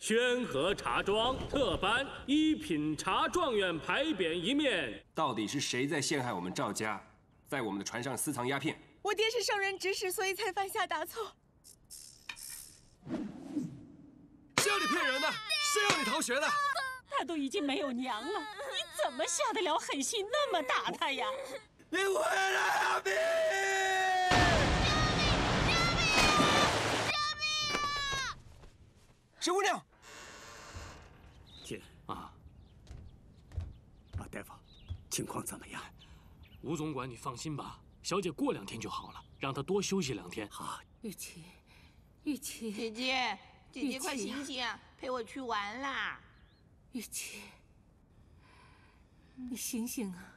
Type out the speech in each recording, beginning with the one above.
宣和茶庄特颁一品茶状元牌匾一面。到底是谁在陷害我们赵家，在我们的船上私藏鸦片？我爹是圣人指使，所以才犯下大错。谁要你骗人的？谁让你逃学的？他都已经没有娘了，你怎么下得了狠心那么打他呀？你回来啊，兵！沈姑娘，天啊！啊，大夫，情况怎么样？吴总管，你放心吧，小姐过两天就好了，让她多休息两天。好，玉琪，玉琪，姐姐，姐姐快醒醒，陪我去玩啦！玉琪，你醒醒啊！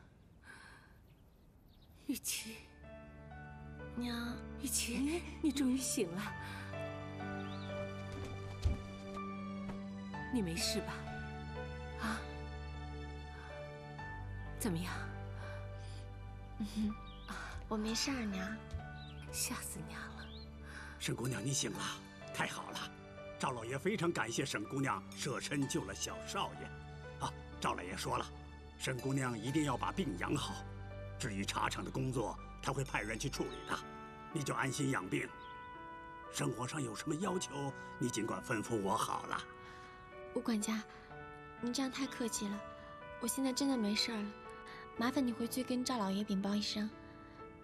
玉琪，娘，玉琪，你终于醒了。你没事吧？啊？怎么样？嗯哼，我没事儿，娘。吓死娘了！沈姑娘，你醒了，太好了！赵老爷非常感谢沈姑娘舍身救了小少爷。啊，赵老爷说了，沈姑娘一定要把病养好。至于茶厂的工作，他会派人去处理的，你就安心养病。生活上有什么要求，你尽管吩咐我好了。吴管家，您这样太客气了，我现在真的没事了，麻烦你回去跟赵老爷禀报一声，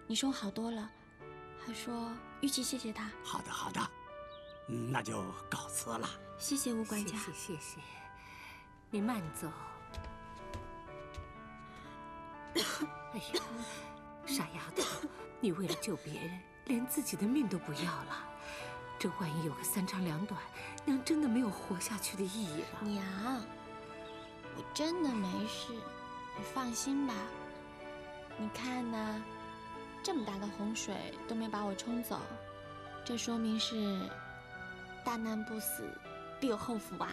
你说我好多了，还说玉琪谢谢他。好的，好的，嗯，那就告辞了。谢谢吴管家，谢谢谢谢，你慢走。哎呀，傻丫头，你为了救别人，连自己的命都不要了。这万一有个三长两短，娘真的没有活下去的意义了。娘，我真的没事，你放心吧。你看呢，这么大的洪水都没把我冲走，这说明是大难不死，必有后福啊。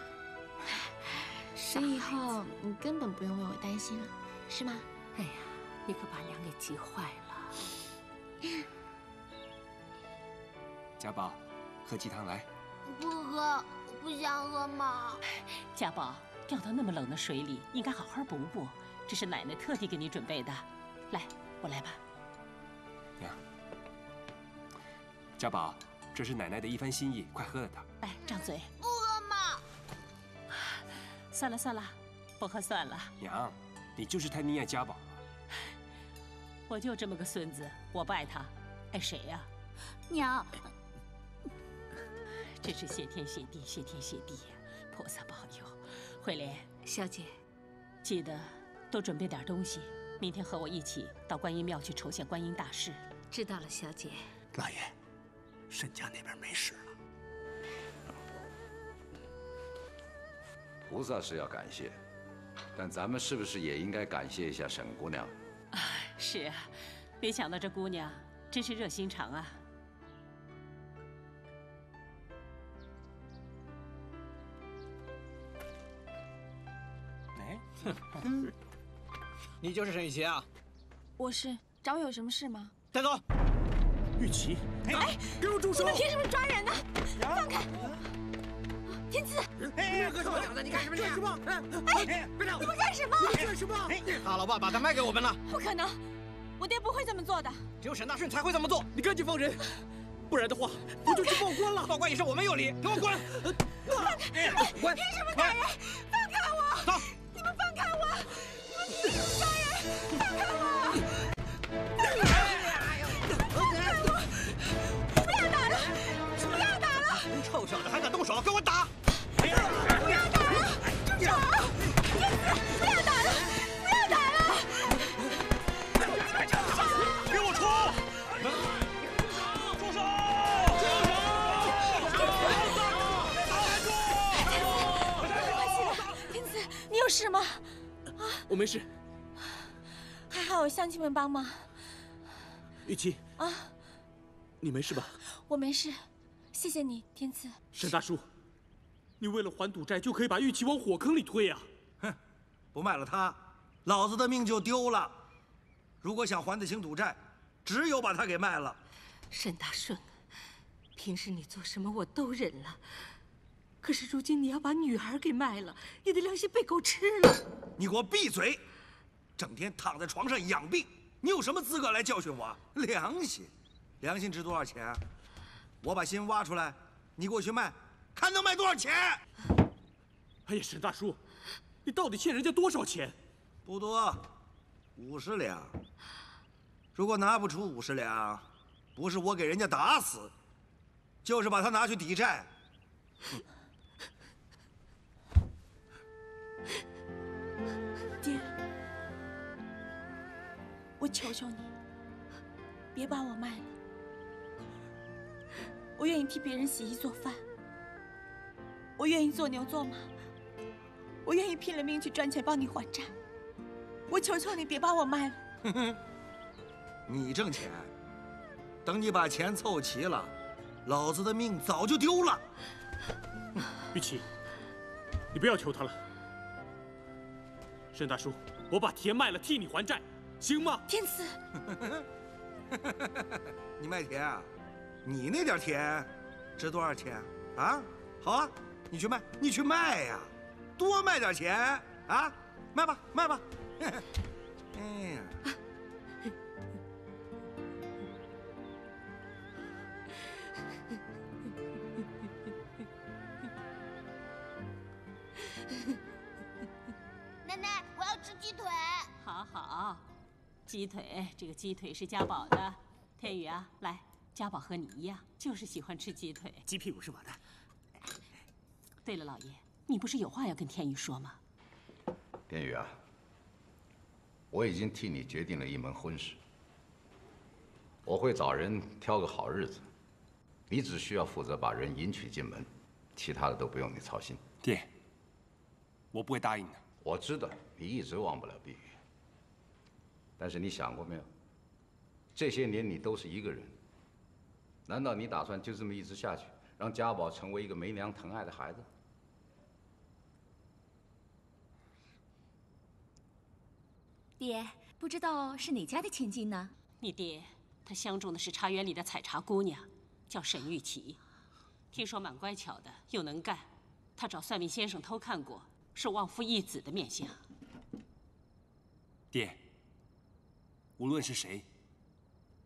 所以以后你根本不用为我担心了，是吗？哎呀，你可把娘给急坏了。家宝。喝鸡汤来，不喝，我不想喝嘛。家宝掉到那么冷的水里，应该好好补补。这是奶奶特地给你准备的，来，我来吧。娘，家宝，这是奶奶的一番心意，快喝了它。来，张嘴。不喝嘛。算了算了，不喝算了。娘，你就是太溺爱家宝了。我就这么个孙子，我不爱他，爱谁呀？娘。真是谢天谢地，谢天谢地呀！菩萨保佑，慧莲小姐，记得多准备点东西，明天和我一起到观音庙去筹献观音大士。知道了，小姐。老爷，沈家那边没事了。菩萨是要感谢，但咱们是不是也应该感谢一下沈姑娘？啊，是啊，没想到这姑娘真是热心肠啊！你就是沈雨琪啊？我是，找我有什么事吗？带走。玉琪，哎，给我住手！你们凭什么抓人呢？放开！天赐，哎，臭小子，你干什么？干什么？哎，别动！你们干什么？干什么？他老爸把他卖给我们了。不可能，我爹不会这么做的。只有沈大顺才会这么做。你赶紧放人，不然的话，我就去报官了。报官也是我们有理，给我滚！放开！滚！凭什么打人？放开我！走！好有乡亲们帮忙。玉琪啊，你没事吧？我没事，谢谢你，天赐。沈大叔，你为了还赌债，就可以把玉琪往火坑里推啊！哼，不卖了他，老子的命就丢了。如果想还得清赌债，只有把他给卖了。沈大顺，平时你做什么我都忍了，可是如今你要把女儿给卖了，你的良心被狗吃了。你给我闭嘴！整天躺在床上养病，你有什么资格来教训我？良心，良心值多少钱？我把心挖出来，你给我去卖，看能卖多少钱？哎呀，沈大叔，你到底欠人家多少钱？不多，五十两。如果拿不出五十两，不是我给人家打死，就是把他拿去抵债。爹，我求求你，别把我卖了。我愿意替别人洗衣做饭，我愿意做牛做马，我愿意拼了命去赚钱帮你还债。我求求你，别把我卖了。你挣钱，等你把钱凑齐了，老子的命早就丢了。玉琪，你不要求他了。沈大叔，我把田卖了替你还债，行吗？天赐，你卖田啊？你那点田值多少钱啊？好啊，你去卖，你去卖呀，多卖点钱啊，卖吧，卖吧。哎呀，鸡腿，这个鸡腿是家宝的。天宇啊，来，家宝和你一样，就是喜欢吃鸡腿。鸡屁股是我的。对了，老爷，你不是有话要跟天宇说吗？天宇啊，我已经替你决定了一门婚事，我会找人挑个好日子，你只需要负责把人迎娶进门，其他的都不用你操心。爹，我不会答应的。我知道你一直忘不了碧玉，但是你想过没有？这些年你都是一个人，难道你打算就这么一直下去，让家宝成为一个没娘疼爱的孩子？爹，不知道是哪家的千金呢？你爹他相中的是茶园里的采茶姑娘，叫沈玉琪，听说蛮乖巧的，又能干。他找算命先生偷看过，是旺夫益子的面相。爹，无论是谁，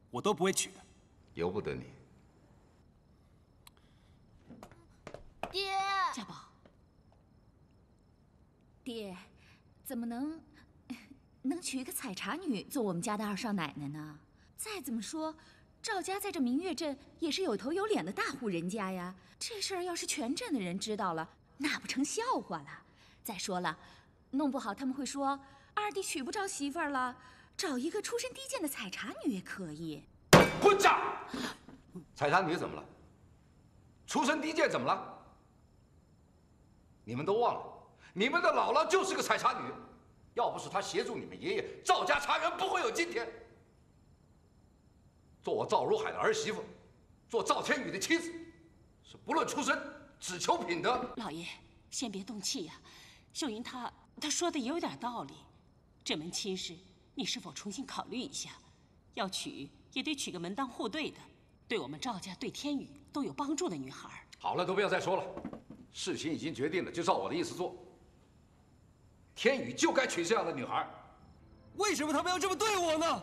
我都不会娶的。由不得你。爹，家宝，爹，怎么能能娶一个采茶女做我们家的二少奶奶呢？再怎么说，赵家在这明月镇也是有头有脸的大户人家呀。这事儿要是全镇的人知道了，那不成笑话了。再说了，弄不好他们会说二弟娶不着媳妇儿了，找一个出身低贱的采茶女也可以。混账！采茶女怎么了？出身低贱怎么了？你们都忘了，你们的姥姥就是个采茶女，要不是她协助你们爷爷，赵家茶园不会有今天。做我赵如海的儿媳妇，做赵天宇的妻子，是不论出身，只求品德。老爷，先别动气呀、秀云她她说的也有点道理，这门亲事你是否重新考虑一下？要娶也得娶个门当户对的，对我们赵家、对天宇都有帮助的女孩。好了，都不要再说了，事情已经决定了，就照我的意思做。天宇就该娶这样的女孩。为什么他们要这么对我呢？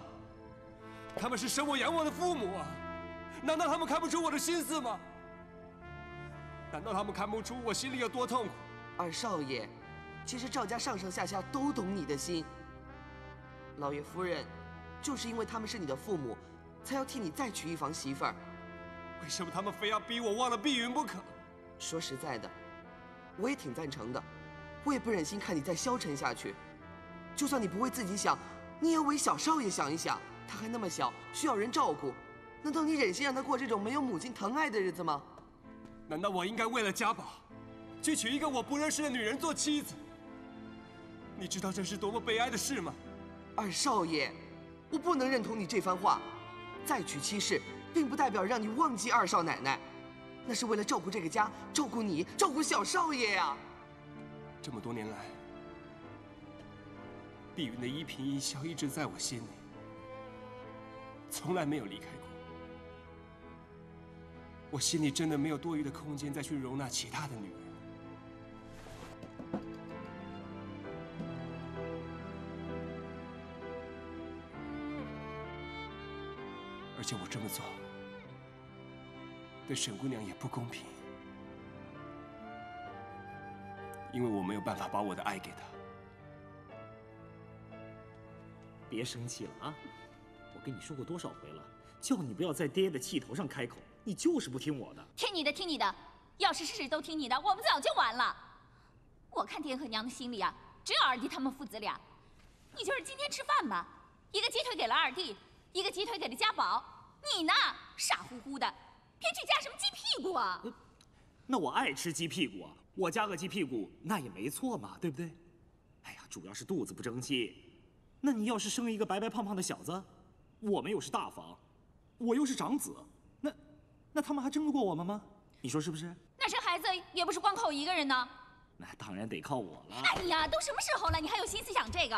他们是生我养我的父母啊，难道他们看不出我的心思吗？难道他们看不出我心里有多痛苦？二少爷，其实赵家上上下下都懂你的心。老爷夫人，就是因为他们是你的父母，才要替你再娶一房媳妇儿。为什么他们非要逼我忘了碧云不可？说实在的，我也挺赞成的，我也不忍心看你再消沉下去。就算你不为自己想，你也要为小少爷想一想，他还那么小，需要人照顾。难道你忍心让他过这种没有母亲疼爱的日子吗？难道我应该为了家宝，去娶一个我不认识的女人做妻子？你知道这是多么悲哀的事吗？二少爷，我不能认同你这番话。再娶妻室，并不代表让你忘记二少奶奶，那是为了照顾这个家，照顾你，照顾小少爷呀、这么多年来，碧云的一颦一笑一直在我心里，从来没有离开过。我心里真的没有多余的空间再去容纳其他的女人。且我这么做对沈姑娘也不公平，因为我没有办法把我的爱给她。别生气了啊！我跟你说过多少回了，叫你不要在爹的气头上开口，你就是不听我的。听你的，听你的，要是事事都听你的，我们早就完了。我看爹和娘的心里啊，只有二弟他们父子俩。你就是今天吃饭吧，一个鸡腿给了二弟，一个鸡腿给了家宝，你呢，傻乎乎的，偏去夹什么鸡屁股啊？那我爱吃鸡屁股啊，我夹个鸡屁股那也没错嘛，对不对？哎呀，主要是肚子不争气。那你要是生一个白白胖胖的小子，我们又是大房，我又是长子，那那他们还争得过我们吗？你说是不是？那生孩子也不是光靠我一个人呢。那当然得靠我了。哎呀，都什么时候了，你还有心思想这个？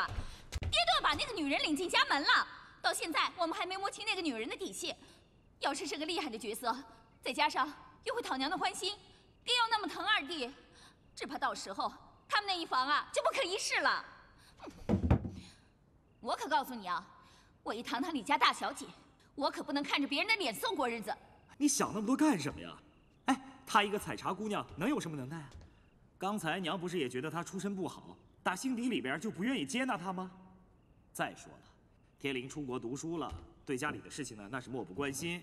爹都要把那个女人领进家门了，到现在我们还没摸清那个女人的底细。要是是个厉害的角色，再加上又会讨娘的欢心，爹又那么疼二弟，只怕到时候他们那一房啊就不可一世了。我可告诉你啊，我一堂堂李家大小姐，我可不能看着别人的脸色过日子。你想那么多干什么呀？哎，她一个采茶姑娘能有什么能耐啊？刚才娘不是也觉得她出身不好，打心底里边就不愿意接纳她吗？再说了，天灵出国读书了，对家里的事情呢那是漠不关心；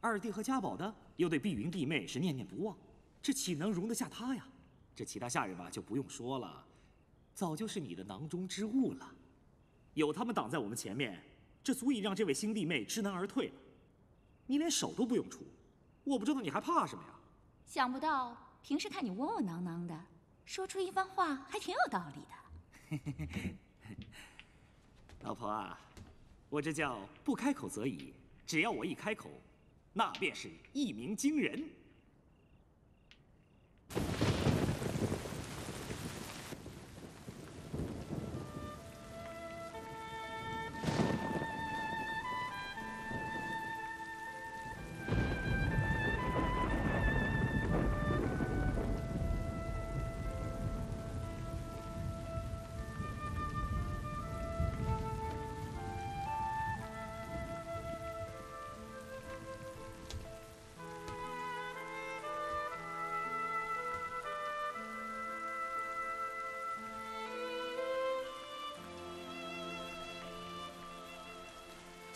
二弟和家宝呢又对碧云弟妹是念念不忘，这岂能容得下他呀？这其他下人吧就不用说了，早就是你的囊中之物了。有他们挡在我们前面，这足以让这位新弟妹知难而退了。你连手都不用出，我不知道你还怕什么呀？想不到平时看你窝窝囊囊的，说出一番话还挺有道理的。老婆啊，我这叫不开口则已，只要我一开口，那便是一鸣惊人。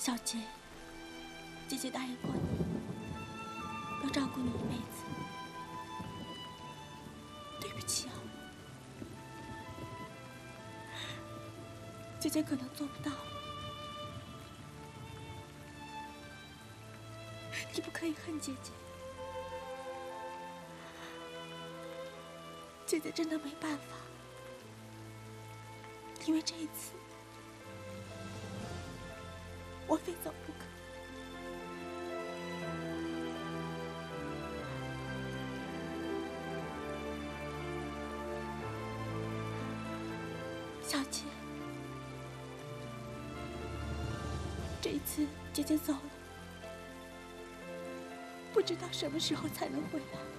小姐，姐姐答应过你，要照顾你一辈子。对不起啊，姐姐可能做不到。你不可以恨姐姐，姐姐真的没办法，因为这一次。非走不可。小姐，这一次姐姐走了，不知道什么时候才能回来。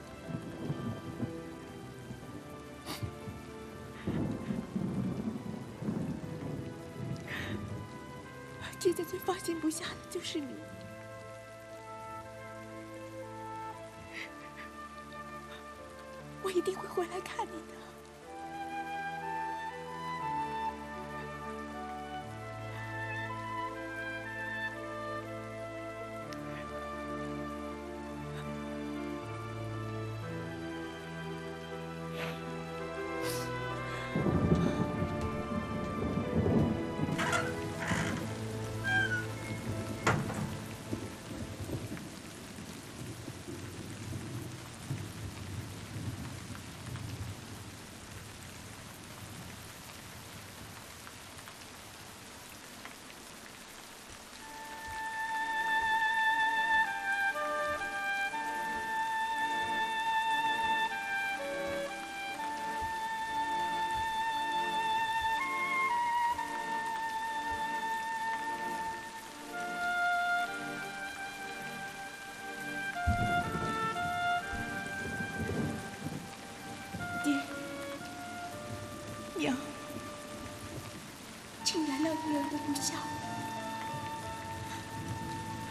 姐姐最放心不下的就是你，我一定会回来看你的。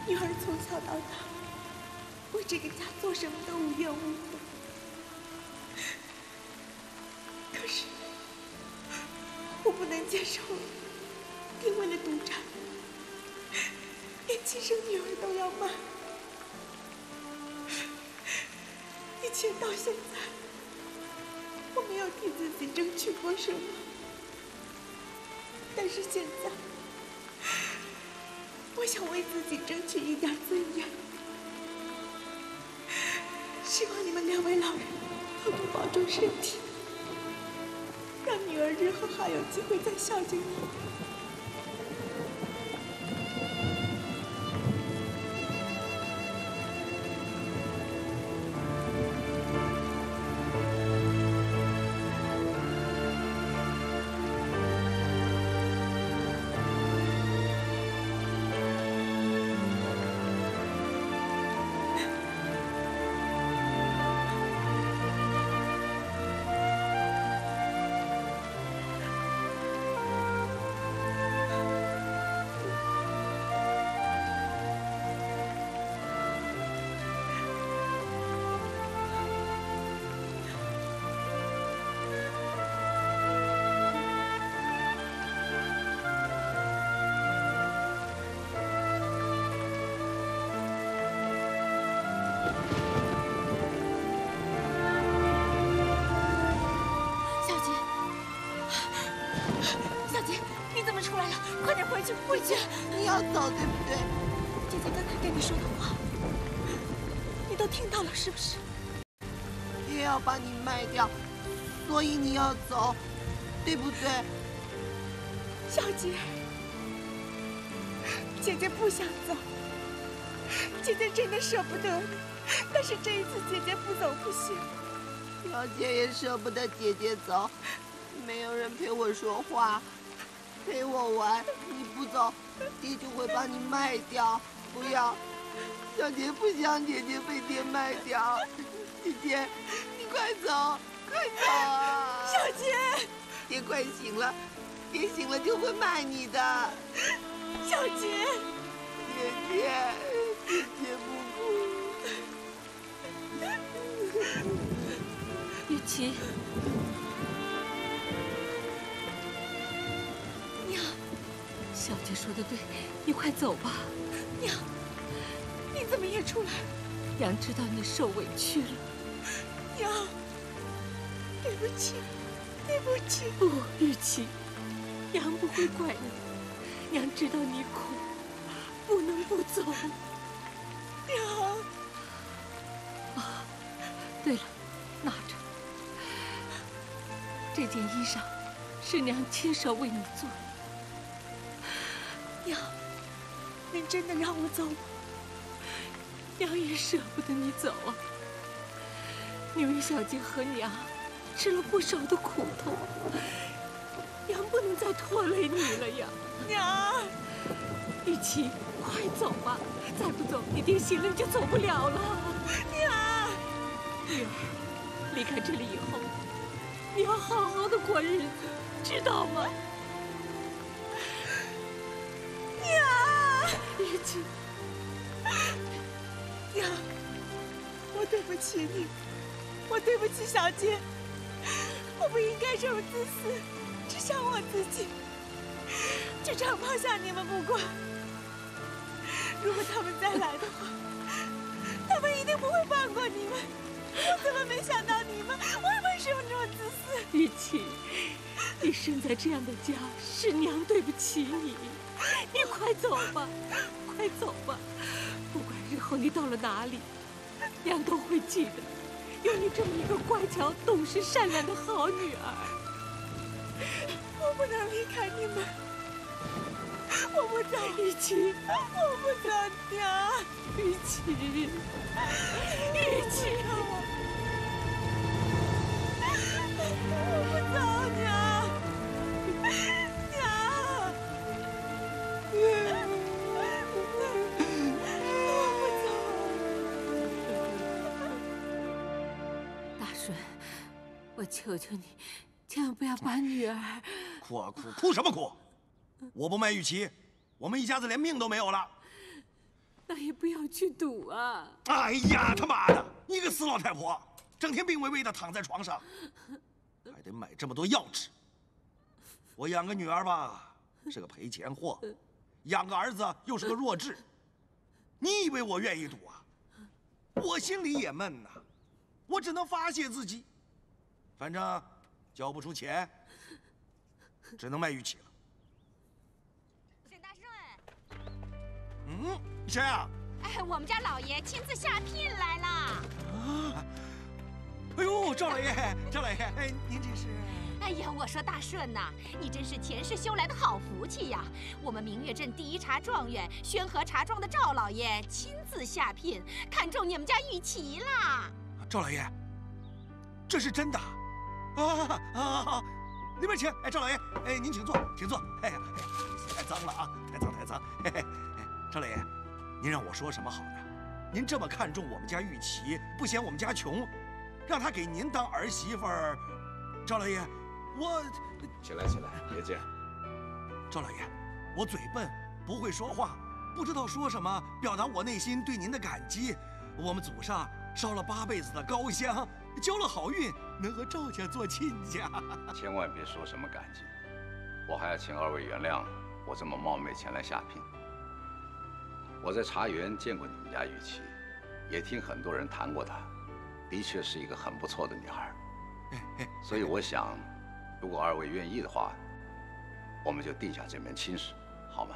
女儿从小到大为这个家做什么都无怨无悔，可是我不能接受你为了赌债，连亲生女儿都要卖。以前到现在，我没有替自己争取过什么，但是现在，想为自己争取一点尊严。希望你们两位老人多多保重身体，让女儿日后还有机会再孝敬你。点回去，回去！你要走对不对？姐姐刚才跟你说的话，你都听到了是不是？爹要把你卖掉，所以你要走，对不对？小姐，姐姐不想走，姐姐真的舍不得你，但是这一次姐姐不走不行。小姐也舍不得姐姐走，没有人陪我说话，陪我玩。你不走，爹就会把你卖掉。不要，小姐不想姐姐被爹卖掉。姐姐，你快走，快走啊！小姐，爹快醒了，爹醒了就会卖你的。小姐，姐姐，姐姐不哭。玉琪，小姐说的对，你快走吧。娘，你怎么也出来了？娘知道你受委屈了。娘，对不起，对不起。不，玉琪，娘不会怪你。娘知道你苦，不能不走。娘，啊，对了，拿着。这件衣裳是娘亲手为你做的。娘，您真的让我走吗？娘也舍不得你走啊。你为小静和娘吃了不少的苦头，娘不能再拖累你了呀。娘，玉琪，快走吧，再不走，你爹醒了你就走不了了。娘，女儿，离开这里以后。你要好好的过日子，知道吗？娘，玉琪，娘，我对不起你，我对不起小杰，我不应该这么自私，只想我自己，就这样抛下你们不管。如果他们再来的话，他们一定不会放过你们。我怎么没想到你们会为什么这么自私？玉琪，你生在这样的家，是娘对不起你。你快走吧，快走吧。不管日后你到了哪里，娘都会记得有你这么一个乖巧、懂事、善良的好女儿。我不能离开你们，我不在一起，我不走，娘，玉琪，玉琪。我求求你，千万不要把女儿 哭啊哭，哭什么哭？我不卖玉琪，我们一家子连命都没有了。那也不要去赌啊！哎呀，他妈的，你个死老太婆，整天病危危的躺在床上，还得买这么多药吃。我养个女儿吧，是个赔钱货；养个儿子又是个弱智。你以为我愿意赌啊？我心里也闷呐，我只能发泄自己。反正交不出钱，只能卖玉器了。沈大顺，嗯，谁啊？哎，我们家老爷亲自下聘来了。啊！哎呦，赵老爷，赵老爷，哎，您这是？哎呀，我说大顺呐，你真是前世修来的好福气呀！我们明月镇第一茶状元宣和茶庄的赵老爷亲自下聘，看中你们家玉琪啦。赵老爷，这是真的？啊啊啊！里边请。哎，赵老爷，哎，您请坐，请坐。哎呀，哎呀太脏了啊，太脏太脏。嘿嘿，赵老爷，您让我说什么好呢？您这么看重我们家玉琪，不嫌我们家穷，让她给您当儿媳妇儿，赵老爷。我起来，起来，别介。赵老爷，我嘴笨，不会说话，不知道说什么表达我内心对您的感激。我们祖上烧了八辈子的高香，交了好运，能和赵家做亲家。千万别说什么感激，我还要请二位原谅我这么冒昧前来下聘。我在茶园见过你们家玉琪，也听很多人谈过她，的确是一个很不错的女孩。所以我想。如果二位愿意的话，我们就定下这门亲事，好吗？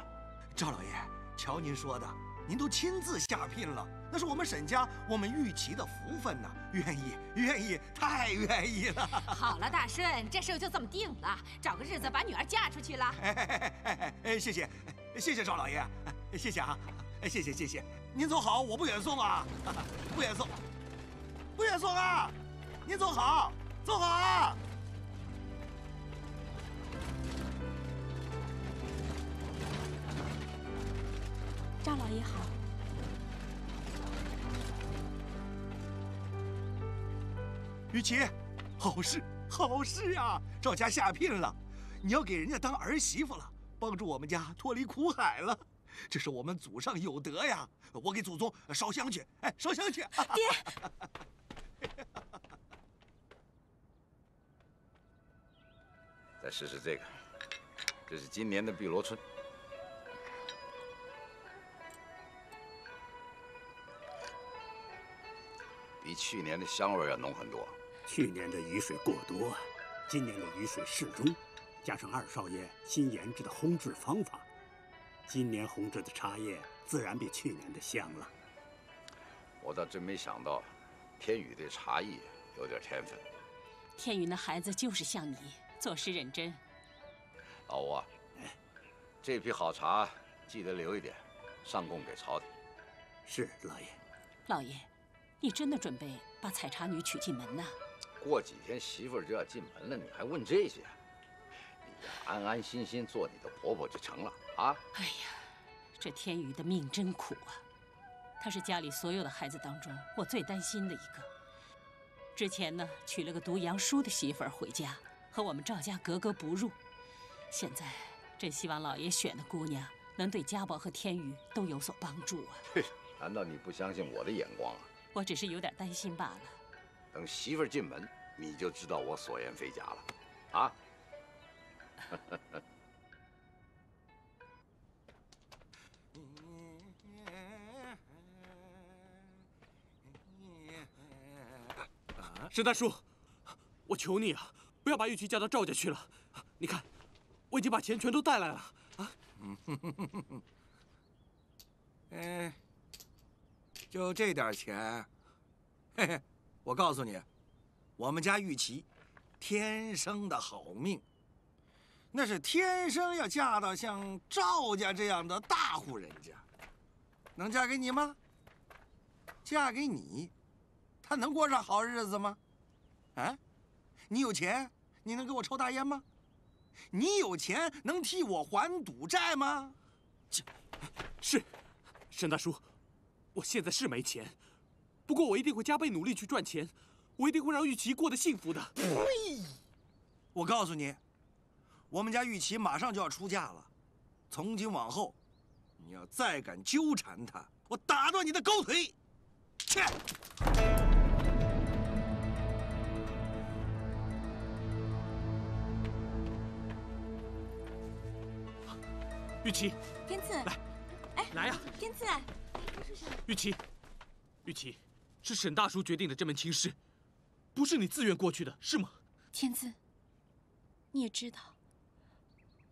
赵老爷，瞧您说的，您都亲自下聘了，那是我们沈家、我们玉琪的福分呐！愿意，愿意，太愿意了！好了，大顺，这事就这么定了，找个日子把女儿嫁出去了。哎哎哎哎谢谢，谢谢赵老爷，谢谢啊，谢谢谢谢，您走好，我不远送啊，不远送，不远送啊，您走好，走好啊。赵老爷好，玉琪，好事好事啊！赵家下聘了，你要给人家当儿媳妇了，帮助我们家脱离苦海了，这是我们祖上有德呀！我给祖宗烧香去，哎，烧香去！爹，再试试这个，这是今年的碧螺春。比去年的香味要浓很多。去年的雨水过多，今年的雨水适中，加上二少爷新研制的烘制方法，今年烘制的茶叶自然比去年的香了。我倒真没想到，天宇对茶艺有点天分。天宇那孩子就是像你，做事认真。老吴啊，这批好茶记得留一点，上供给朝廷。是老爷。老爷。你真的准备把采茶女娶进门呢？过几天媳妇儿就要进门了，你还问这些？你安安心心做你的婆婆就成了啊！哎呀，这天宇的命真苦啊！他是家里所有的孩子当中我最担心的一个。之前呢，娶了个读洋书的媳妇儿回家，和我们赵家格格不入。现在真希望老爷选的姑娘能对家宝和天宇都有所帮助啊！难道你不相信我的眼光啊？我只是有点担心罢了。等媳妇进门，你就知道我所言非假了，啊！沈大叔，我求你啊，不要把玉琪嫁到赵家去了。你看，我已经把钱全都带来了啊！嗯。就这点钱，嘿嘿，我告诉你，我们家玉琪，天生的好命，那是天生要嫁到像赵家这样的大户人家，能嫁给你吗？嫁给你，她能过上好日子吗？啊，你有钱，你能给我抽大烟吗？你有钱，能替我还赌债吗？是，沈大叔。我现在是没钱，不过我一定会加倍努力去赚钱，我一定会让玉琪过得幸福的。呸！我告诉你，我们家玉琪马上就要出嫁了，从今往后，你要再敢纠缠她，我打断你的狗腿！切！玉琪，天赐，来，哎，来呀！天赐，玉琪，玉琪，是沈大叔决定的这门亲事，不是你自愿过去的，是吗？天赐，你也知道，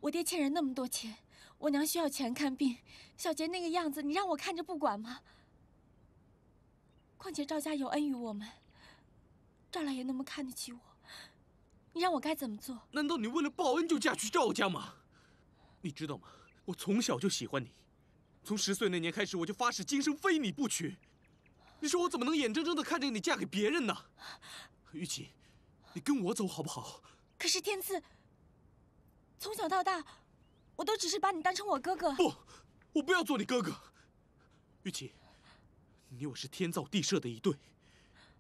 我爹欠人那么多钱，我娘需要钱看病，小杰那个样子，你让我看着不管吗？况且赵家有恩于我们，赵老爷那么看得起我，你让我该怎么做？难道你为了报恩就嫁去赵家吗？你知道吗？我从小就喜欢你，从十岁那年开始，我就发誓今生非你不娶。你说我怎么能眼睁睁的看着你嫁给别人呢？玉琪，你跟我走好不好？可是天赐，从小到大，我都只是把你当成我哥哥。不，我不要做你哥哥。玉琪，你我是天造地设的一对，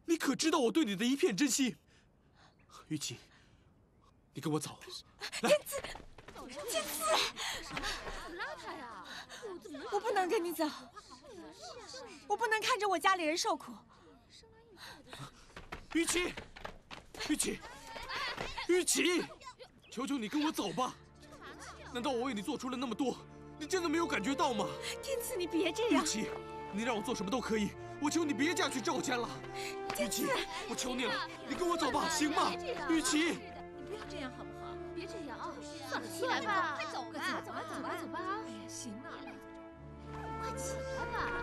你可知道我对你的一片真心？玉琪，你跟我走。天赐，天赐，我不能跟你走，我不能看着我家里人受苦。玉琪，玉琪，玉琪，求求你跟我走吧！难道我为你做出了那么多，你真的没有感觉到吗？天赐，你别这样。玉琪，你让我做什么都可以，我求你别嫁去赵家了。玉琪，我求你了，你跟我走吧，行吗？玉琪，你不要这样好不好？别这样啊！算了，起来吧，快走吧，走吧，走吧，走吧！哎呀，行了，快起来吧。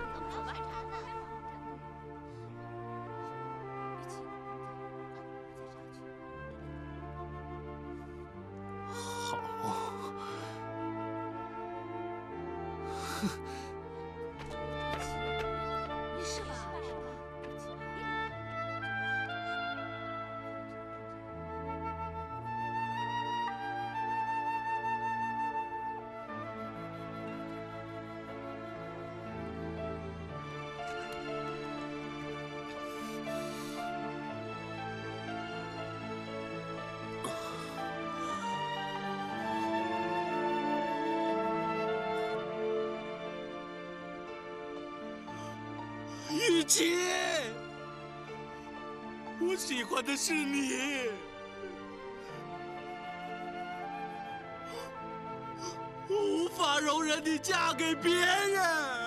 姐，我喜欢的是你，我无法容忍你嫁给别人。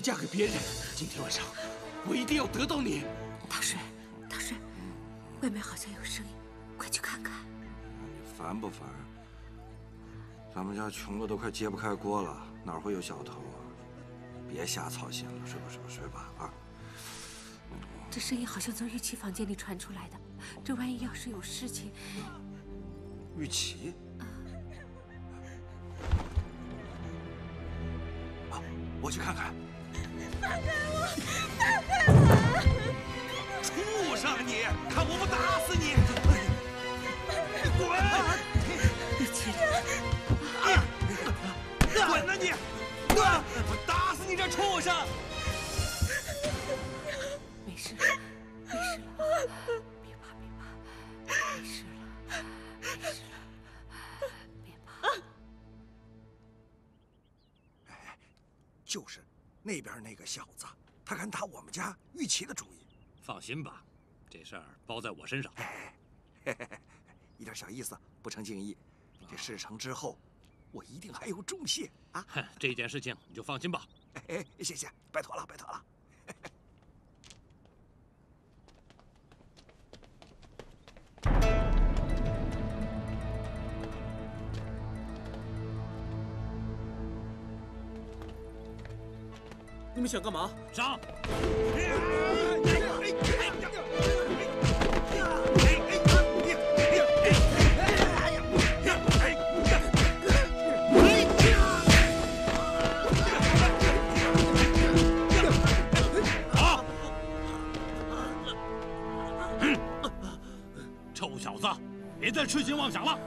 嫁给别人。今天晚上，我一定要得到你。大水，大水，外面好像有声音，快去看看。烦不烦？咱们家穷的都快揭不开锅了，哪会有小偷啊？别瞎操心了，睡吧睡吧睡吧啊！这声音好像从玉琪房间里传出来的，这万一要是有事情，玉琪，啊，我去看看。放开我！放开我！畜生你！看我不打死你！你滚！玉琪，滚呐你！滚我打死你这畜生！没事了，没事了，别怕，别怕，没事了，没事了，别怕。就是那边那个小子，他敢打我们家玉琪的主意。放心吧，这事儿包在我身上。嘿嘿嘿，一点小意思，不成敬意。这事成之后，我一定还有重谢啊！哼，这件事情你就放心吧。哎，谢谢，拜托了，拜托了。你们想干嘛？上！好！臭小子，别再痴心妄想了。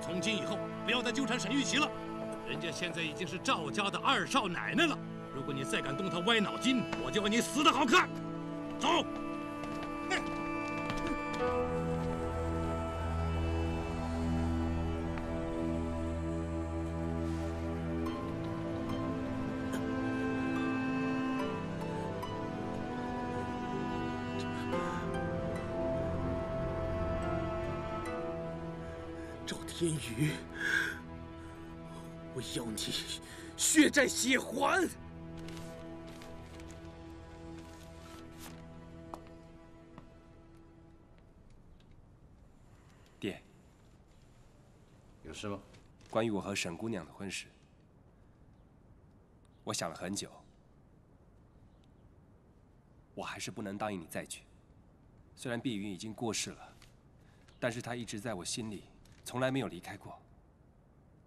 从今以后，不要再纠缠沈玉琪了。人家现在已经是赵家的二少奶奶了。再敢动他歪脑筋，我就让你死的好看。走。赵天宇，我要你血债血还！事吗？关于我和沈姑娘的婚事，我想了很久，我还是不能答应你再娶。虽然碧云已经过世了，但是她一直在我心里，从来没有离开过。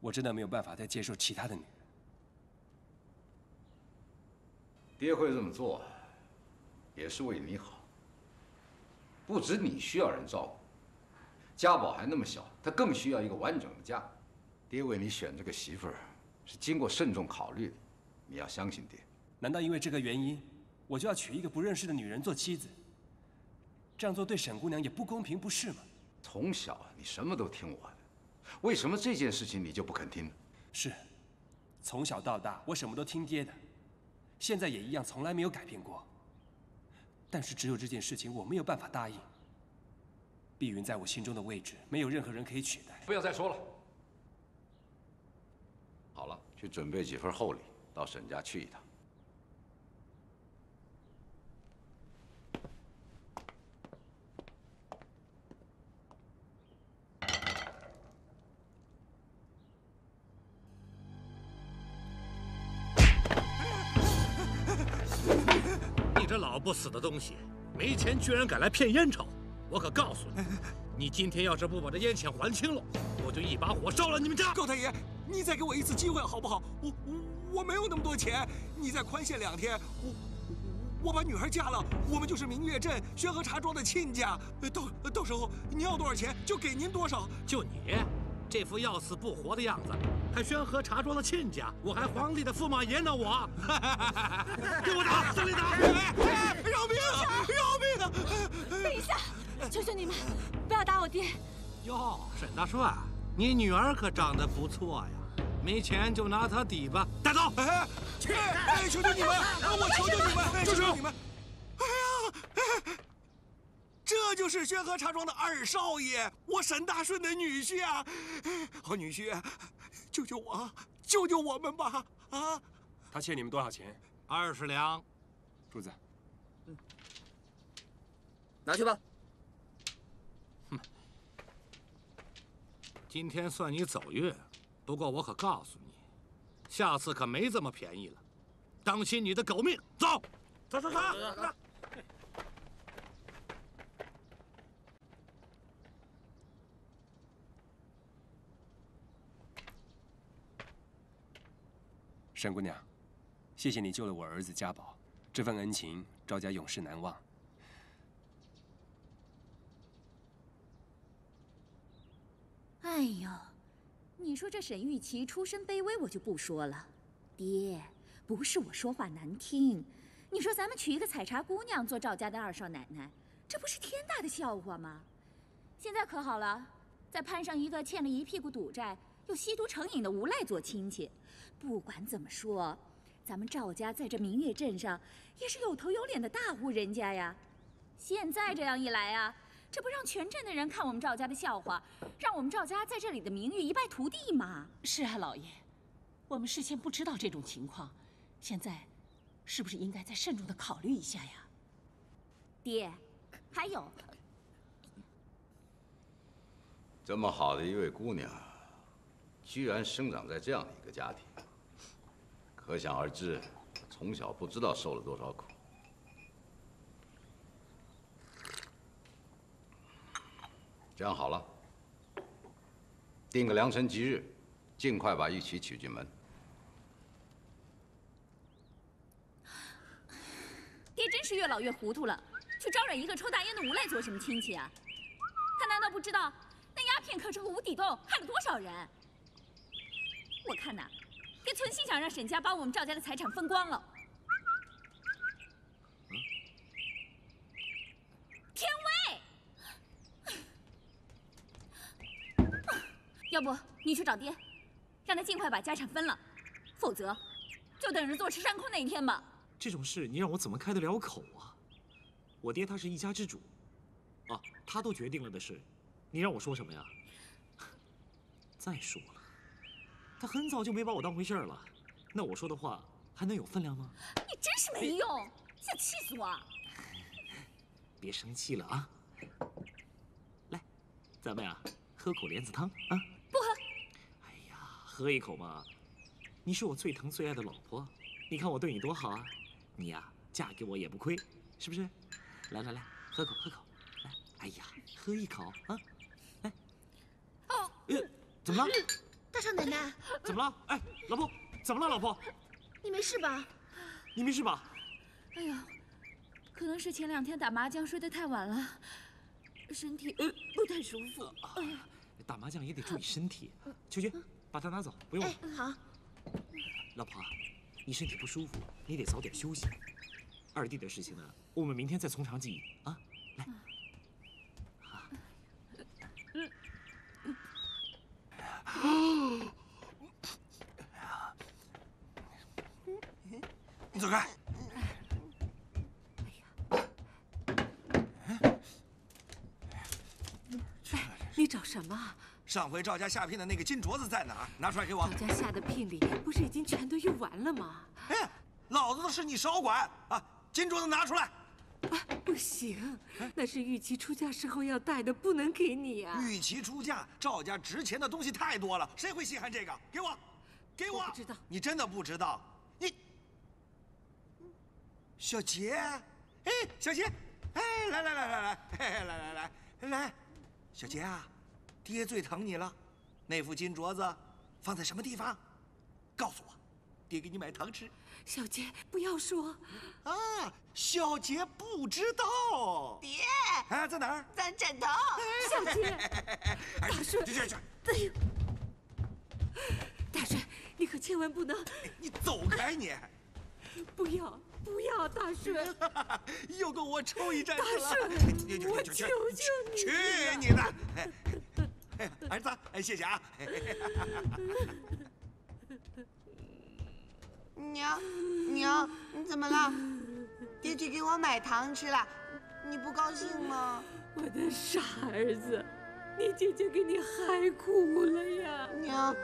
我真的没有办法再接受其他的女人。爹会这么做，也是为你好。不止你需要人照顾，家宝还那么小，他更需要一个完整的家。爹为你选这个媳妇儿，是经过慎重考虑的，你要相信爹。难道因为这个原因，我就要娶一个不认识的女人做妻子？这样做对沈姑娘也不公平，不是吗？从小啊，你什么都听我的，为什么这件事情你就不肯听呢？是，从小到大我什么都听爹的，现在也一样，从来没有改变过。但是只有这件事情我没有办法答应。碧云在我心中的位置，没有任何人可以取代。不要再说了。好了，去准备几份厚礼，到沈家去一趟。你这老不死的东西，没钱居然敢来骗烟钞！我可告诉你，你今天要是不把这烟钱还清了，我就一把火烧了你们家！高太爷，你再给我一次机会好不好？我我我没有那么多钱，你再宽限两天，我我把女儿嫁了，我们就是明月镇宣和茶庄的亲家。到到时候你要多少钱就给您多少。就你这副要死不活的样子，还宣和茶庄的亲家，我还皇帝的驸马爷呢！我，给我打，死里打！饶命啊！饶命啊！等一下，求求你们不要打我爹。哟，沈大帅，你女儿可长得不错呀，没钱就拿她抵吧，带走！哎，哎，求求你们，我求求你们，求求！你们，哎呀！这就是宣和茶庄的二少爷，我沈大顺的女婿啊！好女婿，救救我，救救我们吧！啊！他欠你们多少钱？二十两。柱子，拿去吧。今天算你走运，不过我可告诉你，下次可没这么便宜了，当心你的狗命！走，走走走。沈姑娘，谢谢你救了我儿子家宝，这份恩情赵家永世难忘。哎呦，你说这沈玉琪出身卑微，我就不说了。爹，不是我说话难听，你说咱们娶一个采茶姑娘做赵家的二少奶奶，这不是天大的笑话吗？现在可好了，再攀上一个欠了一屁股赌债又吸毒成瘾的无赖做亲戚。不管怎么说，咱们赵家在这明月镇上也是有头有脸的大户人家呀。现在这样一来啊，这不让全镇的人看我们赵家的笑话，让我们赵家在这里的名誉一败涂地吗？是啊，老爷，我们事先不知道这种情况，现在是不是应该再慎重的考虑一下呀？爹，还有，这么好的一位姑娘，居然生长在这样的一个家庭，可想而知，从小不知道受了多少苦。这样好了，定个良辰吉日，尽快把玉琪娶进门。爹真是越老越糊涂了，去招惹一个抽大烟的无赖做什么亲戚啊？他难道不知道那鸦片可是个无底洞，害了多少人？我看呐，爹存心想让沈家把我们赵家的财产分光了。天威，要不你去找爹，让他尽快把家产分了，否则就等着坐吃山空那一天吧。这种事你让我怎么开得了口啊？我爹他是一家之主，啊，他都决定了的事，你让我说什么呀？再说了，他很早就没把我当回事儿了，那我说的话还能有分量吗？你真是没用，想气死我！别生气了啊！来，咱们呀喝口莲子汤啊！不喝。一口嘛！你是我最疼最爱的老婆，你看我对你多好啊！你呀，嫁给我也不亏，是不是？来来来，喝口喝口，来，哎呀，喝一口啊！哎，哦，呃，怎么了？大少奶奶，怎么了？哎，老婆，怎么了？老婆，你没事吧？你没事吧？哎呀，可能是前两天打麻将睡得太晚了，身体呃不太舒服。哎呀，打麻将也得注意身体。秋娟，把它拿走，不用了。哎，好。老婆，你身体不舒服，你得早点休息。二弟的事情呢，我们明天再从长计议啊。来，你走开！哎。哎你找什么？上回赵家下聘的那个金镯子在哪儿？拿出来给我。赵家下的聘礼不是已经全都用完了吗？哎，老子的事你少管啊！金镯子拿出来！啊，不行，那是玉琪出嫁时候要戴的，不能给你啊。玉琪出嫁，赵家值钱的东西太多了，谁会稀罕这个？给我，给我！不知道。你真的不知道？你，小杰，哎，小杰，哎，来来来来来，来来来来来，小杰啊，爹最疼你了，那副金镯子放在什么地方？告诉我，爹给你买糖吃。小杰，不要说。啊，小杰不知道。爹，啊，在哪儿？在枕头。小杰，大顺，去去去，哎呦，大顺，你可千万不能。你走开你！不要不要，大顺！又跟我抽一阵子了。大顺，我求求你！去你的！儿子，谢谢啊。娘，娘，你怎么了？爹去给我买糖吃了，你不高兴吗？我的傻儿子，你姐姐给你害苦了呀！娘，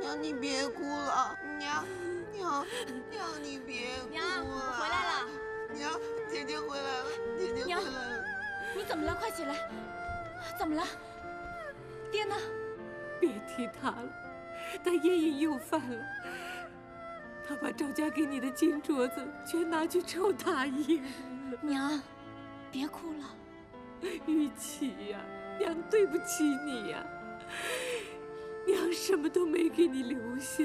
娘你别哭了，娘，娘，娘你别哭娘，我回来了。娘，姐姐回来了，姐姐回来了。你怎么了？快起来！怎么了？爹呢？别提他了，他烟瘾又犯了。他把赵家给你的金镯子全拿去抽大烟了。娘，别哭了。玉琪呀，娘对不起你呀。娘什么都没给你留下，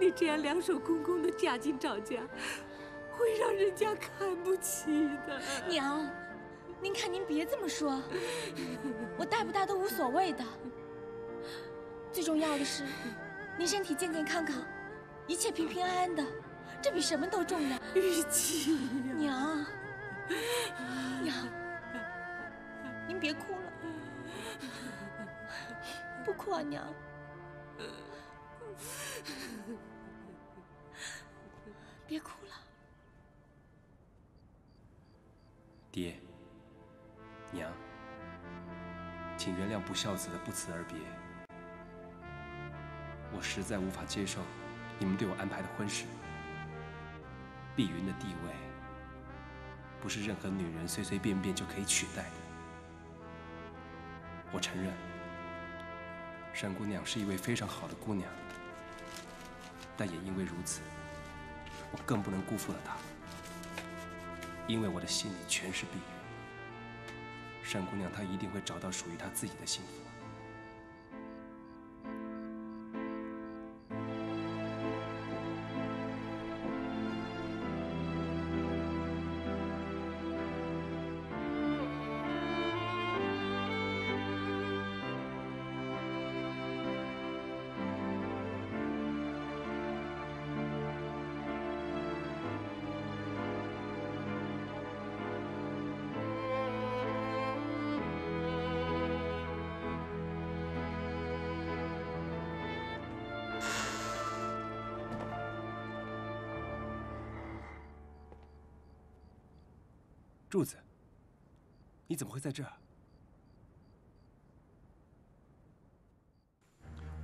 你这样两手空空的嫁进赵家，会让人家看不起的。娘，您看您别这么说，我带不带都无所谓的。最重要的是，您身体健健康康。一切平平安安的，这比什么都重要。玉琪，娘，娘，您别哭了，不哭啊，娘。别哭了，爹，娘，请原谅不孝子的不辞而别。我实在无法接受。你们对我安排的婚事，碧云的地位不是任何女人随随便便就可以取代的。我承认，沈姑娘是一位非常好的姑娘，但也因为如此，我更不能辜负了她，因为我的心里全是碧云。单姑娘她一定会找到属于她自己的幸福。柱子，你怎么会在这儿？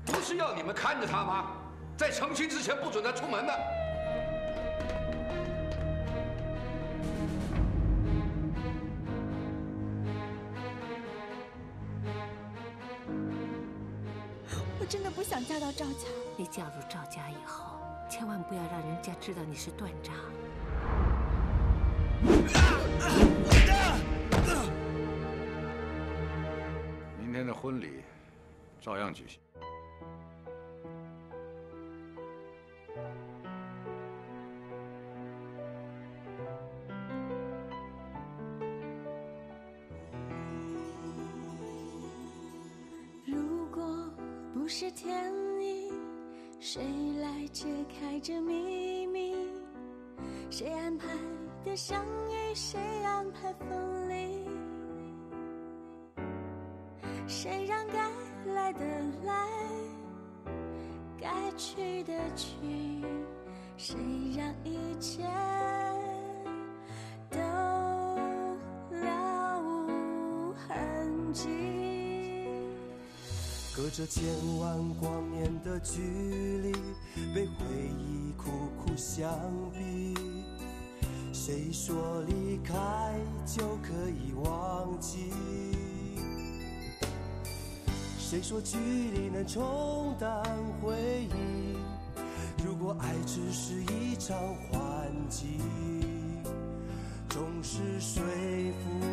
不是要你们看着他吗？在成亲之前不准他出门的。我真的不想嫁到赵家。你嫁入赵家以后，千万不要让人家知道你是断章。婚礼照样举行。如果不是天意，谁来解开这秘密？谁安排的相遇？谁安排分离？谁让该来的来，该去的去？谁让一切都了无痕迹？隔着千万光年的距离，被回忆苦苦相逼。谁说离开就可以忘记？谁说距离能冲淡回忆？如果爱只是一场幻境，总是说服。